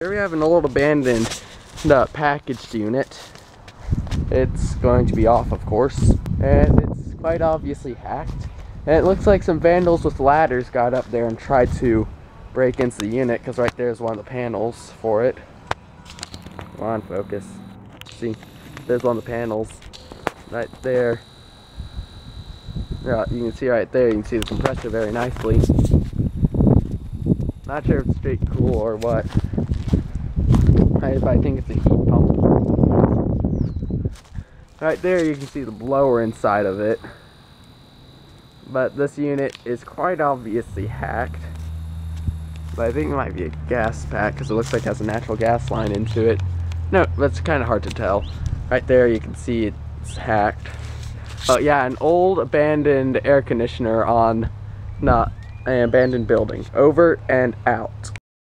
Here we have an old abandoned uh, packaged unit. It's going to be off, of course, and it's quite obviously hacked. And it looks like some vandals with ladders got up there and tried to break into the unit, because right there's one of the panels for it. Come on, focus. See, there's one of the panels right there. Yeah, you can see right there, you can see the compressor very nicely. Not sure if it's straight cool or what. I, I think it's a heat pump. Right there you can see the blower inside of it. But this unit is quite obviously hacked. But I think it might be a gas pack because it looks like it has a natural gas line into it. No, that's kind of hard to tell. Right there you can see it's hacked. Oh yeah, an old abandoned air conditioner on not an abandoned building. Over and out.